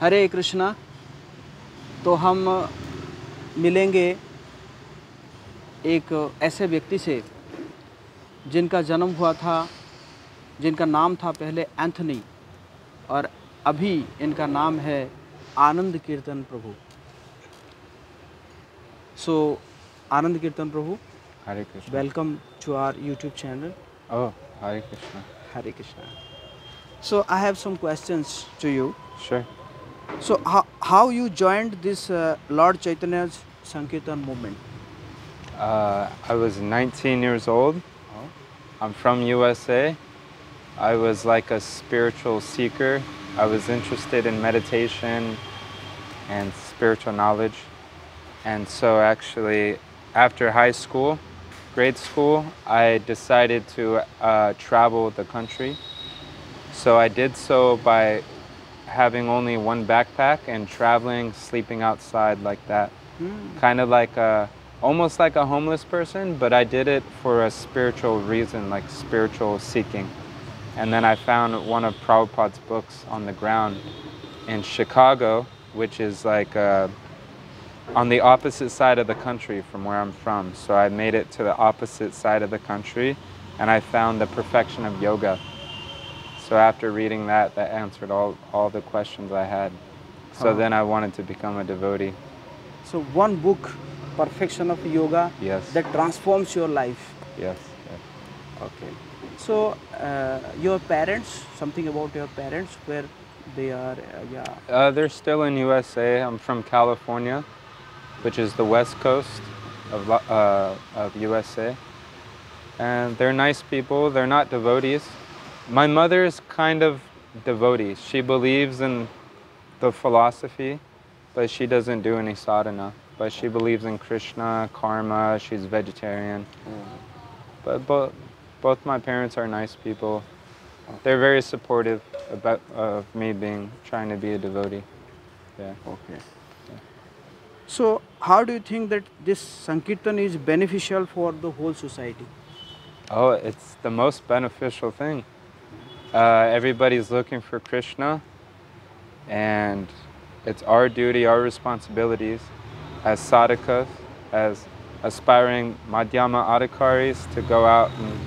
हरे कृष्णा तो हम मिलेंगे एक ऐसे व्यक्ति से जिनका जन्म हुआ था जिनका नाम था पहले एंथनी और अभी इनका नाम है आनंद कीर्तन Prabhu. So Anand Kirtan Prabhu Hare Krishna. Welcome to our YouTube channel Oh, Hare Krishna. Hare Krishna. So I have some questions to you Sure. So how, how you joined this uh, Lord Chaitanya's Sankirtan movement? Uh, I was 19 years old. I'm from USA. I was like a spiritual seeker. I was interested in meditation and spiritual knowledge. And so, actually, after high school, grade school, I decided to uh, travel the country. So, I did so by having only one backpack and traveling, sleeping outside like that. Kind of like a almost like a homeless person but i did it for a spiritual reason like spiritual seeking. And then i found one of prabhupada's books on the ground in chicago which is like uh, on the opposite side of the country from where i'm from. So i made it to the opposite side of the country and i found the perfection of yoga so after reading that that answered all, all the questions i had so Oh. then i wanted to become a devotee So one book, Perfection of Yoga, Yes. that transforms your life. Yes. yes. Okay. So uh, your parents, something about your parents, where they are, uh, yeah. Uh, they're still in USA. I'm from California, which is the west coast of, uh, of USA. And they're nice people. They're not devotees. My mother is kind of devotee. She believes in the philosophy, but she doesn't do any sadhana. But she believes in Krishna, karma. She's vegetarian. Mm. But both, both my parents are nice people. They're very supportive about of me being trying to be a devotee. Yeah. Okay. So how do you think that this Sankirtan is beneficial for the whole society? Oh, it's the most beneficial thing. Uh, everybody's looking for Krishna, and it's our duty, our responsibilities as sadhakas, as aspiring madhyama adhikaris to go out and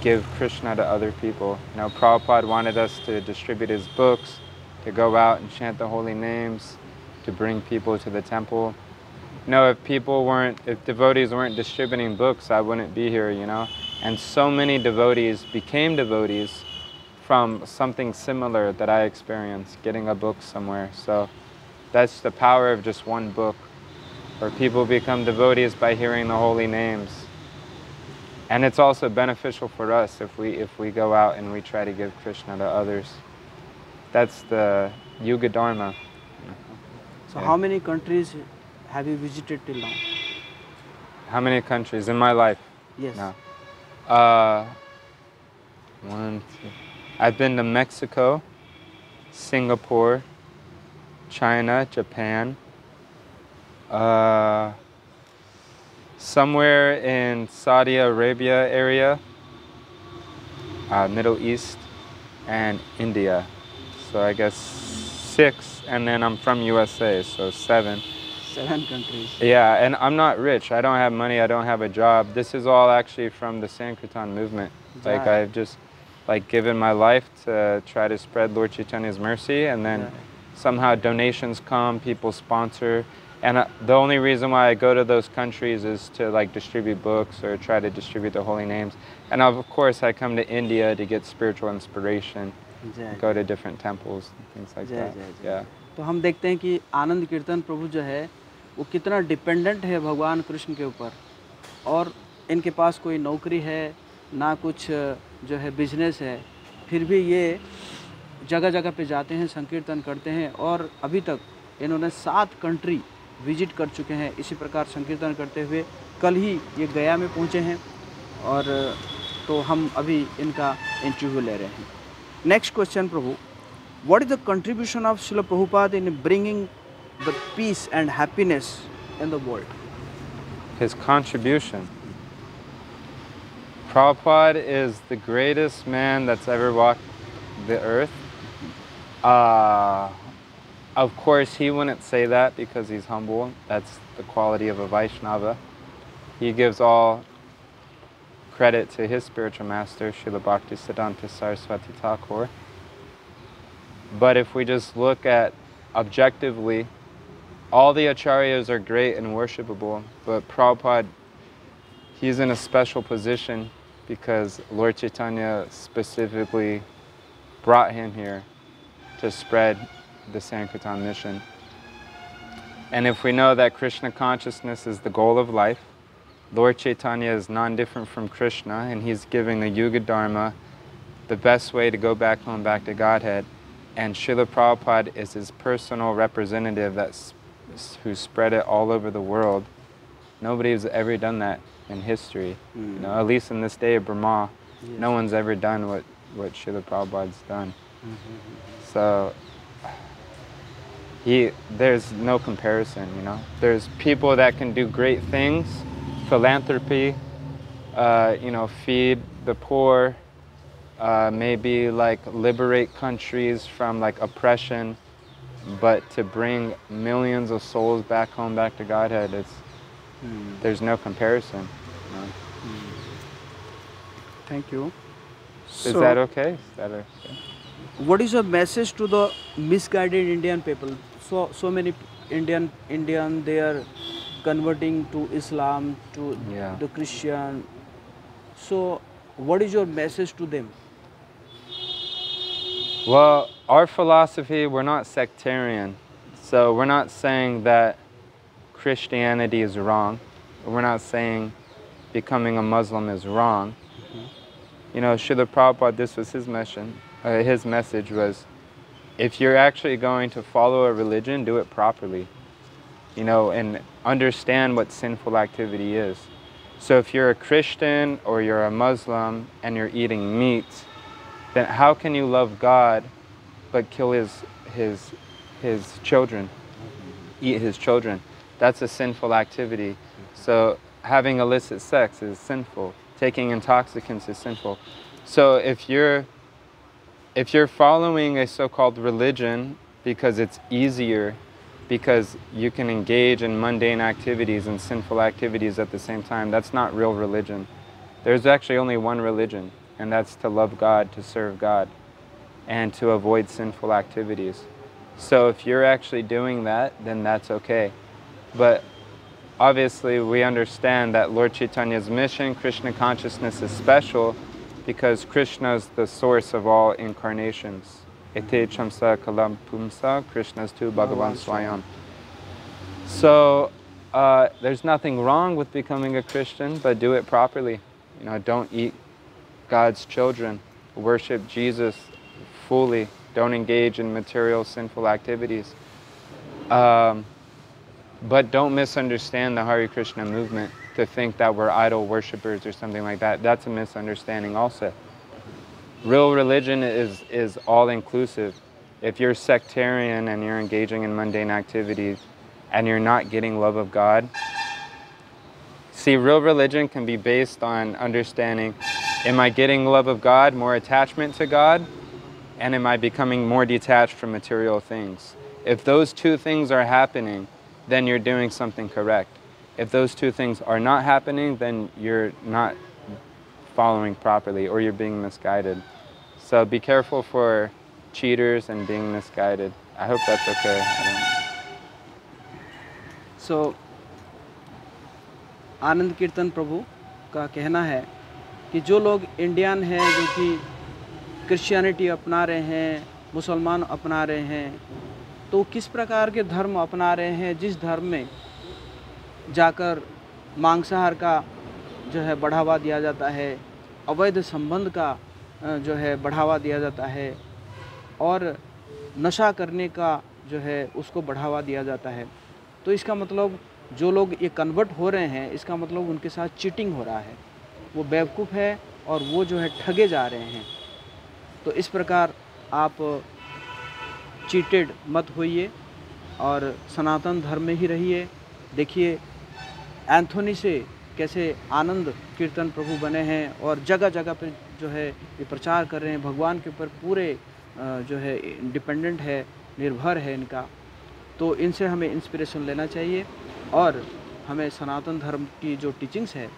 give Krishna to other people. You know, Prabhupada wanted us to distribute his books, to go out and chant the holy names, to bring people to the temple. You know, if people weren't, if devotees weren't distributing books, I wouldn't be here, you know. And so many devotees became devotees from something similar that I experienced, getting a book somewhere. So that's the power of just one book, where people become devotees by hearing the holy names. And it's also beneficial for us if we if we go out and we try to give Krishna to others. That's the Yuga Dharma. So Yeah. how many countries have you visited till now? How many countries in my life? Yes. No. Uh, one, two. I've been to Mexico, Singapore, China, Japan, uh, somewhere in Saudi Arabia area, uh, Middle East, and India. So I guess six, and then I'm from USA, so seven. Seven countries. Yeah, and I'm not rich. I don't have money. I don't have a job. This is all actually from the Sankirtan movement. Like I've just like given my life to try to spread Lord Chaitanya's mercy, and then Right. somehow donations come, people sponsor, and uh, the only reason why I go to those countries is to like distribute books or try to distribute the holy names. And of course, I come to India to get spiritual inspiration, जय go to different temples and things like जय that. जय जय Yeah. तो हम देखते हैं कि आनंद कीर्तन प्रभु जो है वो कितना डिपेंडेंट है भगवान कृष्ण के ऊपर और इनके पास कोई नौकरी है ना कुछ जो है बिज़नेस है, फिर भी ये जगह जगह पे जाते हैं, संकीर्तन करते हैं और अभी तक इन्होंने सात कंट्री विज़िट कर चुके हैं इसी प्रकार संकीर्तन करते हुए कल ही ये गया में पहुँचे हैं और तो हम अभी इनका इंटरव्यू ले रहे हैं नेक्स्ट क्वेश्चन प्रभु what is the contribution of Srila Prabhupada in bringing the peace and happiness in the world? His contribution. Prabhupada is the greatest man that's ever walked the earth. Uh, of course, he wouldn't say that because he's humble. That's the quality of a Vaishnava. He gives all credit to his spiritual master, Srila Bhakti Siddhanta Saraswati Thakur. But if we just look at objectively, all the acharyas are great and worshipable, but Prabhupada, he's in a special position because Lord Chaitanya specifically brought him here to spread the Sankirtan mission. And if we know that Krishna consciousness is the goal of life, Lord Chaitanya is non different from Krishna, and he's giving the Yuga Dharma the best way to go back home, back to Godhead. And Srila Prabhupada is his personal representative that's, who spread it all over the world. Nobody has ever done that in history. You know, at least in this day of Brahma, Yes. no one's ever done what, what Srila Prabhupada's done. So he, there's no comparison, you know. There's people that can do great things, philanthropy, uh, you know, feed the poor, uh, maybe like liberate countries from like oppression, but to bring millions of souls back home, back to Godhead, it's Hmm. there's no comparison. you know. Thank you. Is that okay? Is that okay? what is your message to the misguided indian people so so many indian indian they are converting to islam to Yeah. the christian so what is your message to them Well, our philosophy, we're not sectarian. So we're not saying that Christianity is wrong. We're not saying becoming a Muslim is wrong. You know, Srila Prabhupada, this was his mission. Uh, his message was, if you're actually going to follow a religion, do it properly. You know, and understand what sinful activity is. So if you're a Christian or you're a Muslim and you're eating meat, then how can you love God but kill his his his children, eat his children? That's a sinful activity. So having illicit sex is sinful. Taking intoxicants is sinful. So if you're if you're following a so-called religion because it's easier because you can engage in mundane activities and sinful activities at the same time, that's not real religion. There's actually only one religion, and that's to love God, to serve God, and to avoid sinful activities. So if you're actually doing that, then that's okay. But obviously, we understand that Lord Chaitanya's mission, Krishna consciousness, is special because Krishna is the source of all incarnations. Ete chamsa kalam pumsa, Krishna's tu Bhagavan Swayam. So uh, there's nothing wrong with becoming a Christian, but do it properly. You know, don't eat God's children. Worship Jesus fully. Don't engage in material sinful activities. Um, but don't misunderstand the Hare Krishna movement to think that we're idol worshippers or something like that. That's a misunderstanding also. Real religion is, is all inclusive. If you're sectarian and you're engaging in mundane activities and you're not getting love of God, see, real religion can be based on understanding am I getting love of God, more attachment to God, and am I becoming more detached from material things? If those two things are happening, then you're doing something correct. If those two things are not happening, then you're not following properly or you're being misguided. So be careful for cheaters and being misguided. I hope that's okay. I don't- सो आनंद कीर्तन प्रभु का कहना है कि जो लोग Indian हैं जो कि Christianity अपना रहे हैं मुसलमान अपना रहे हैं तो किस प्रकार के धर्म अपना रहे हैं, जिस धर्म में जाकर मांसाहार का जो है बढ़ावा दिया जाता है, अवैध संबंध का जो है बढ़ावा दिया जाता है और नशा करने का जो है उसको बढ़ावा दिया जाता है। तो इसका मतलब जो लोग ये कन्वर्ट हो रहे हैं, इसका मतलब उनके साथ चीटिंग हो रहा है। वो बेवकूफ़ है और वो जो है ठगे जा रहे हैं। तो इस प्रकार आप चीटेड मत होइए और सनातन धर्म में ही रहिए। देखिए, एंथोनी से कैसे आनंद कीर्तन प्रभु बने हैं और जगह जगह पर जो है ये प्रचार कर रहे हैं। भगवान के ऊपर पूरे जो है, डिपेंडेंट है, निर्भर है इनका। तो इनसे हमें इंस्पिरेशन लेना चाहिए और हमें सनातन धर्म की जो टीचिंग्स है,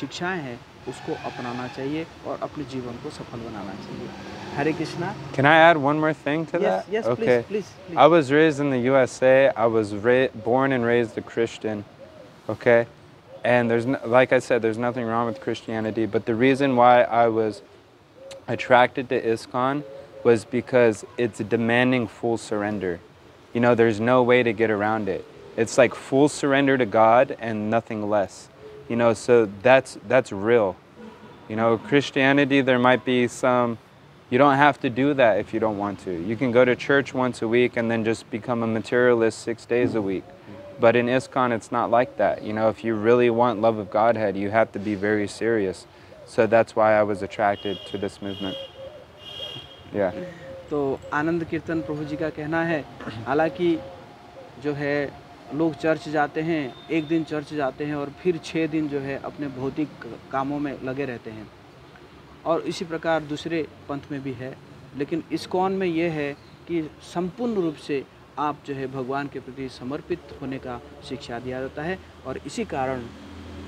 शिक्षाएँ हैं उसको अपनाना चाहिए और अपने जीवन को सफल बनाना चाहिए हरे Krishna Can I add one more thing to yes that? yes okay. please please, please. I was raised in the USA. I was ra- born and raised a Christian. Okay? And there's, no, like I said, there's nothing wrong with Christianity. But the reason why I was attracted to ISKCON was because it's demanding full surrender. You know, there's no way to get around it. It's like full surrender to God and nothing less. You know, so that's that's real. You know, Christianity there might be some you don't have to do that if you don't want to. You can go to church once a week and then just become a materialist 6 days a week. But in ISKCON it's not like that. You know, if you really want love of Godhead, you have to be very serious. So that's why I was attracted to this movement. Yeah. तो आनंद कीर्तन प्रभु जी का कहना है हालांकि जो है लोग church जाते हैं, एक दिन चर्च जाते हैं और फिर छः दिन जो है अपने भौतिक कामों में लगे रहते हैं। और इसी प्रकार दूसरे पंथ में भी है। लेकिन इस्कॉन में यह है कि संपूर्ण रूप से आप जो है भगवान के प्रति समर्पित होने का शिक्षा दिया जाता है और इसी कारण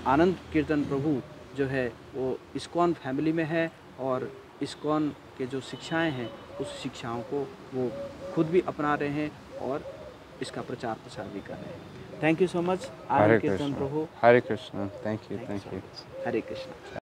आनंद कीर्तन प्रभु जो है वो इस्कॉन फैमिली में है और इस्कॉन के जो शिक्षाएँ हैं, उस शिक्षाओं को वो खुद भी अपना रहे हैं और इसका प्रचार प्रसार भी कर रहे हैं। Thank you so much Hare Krishna. Prabhu Hare Krishna. Thank you thank you Hare Krishna.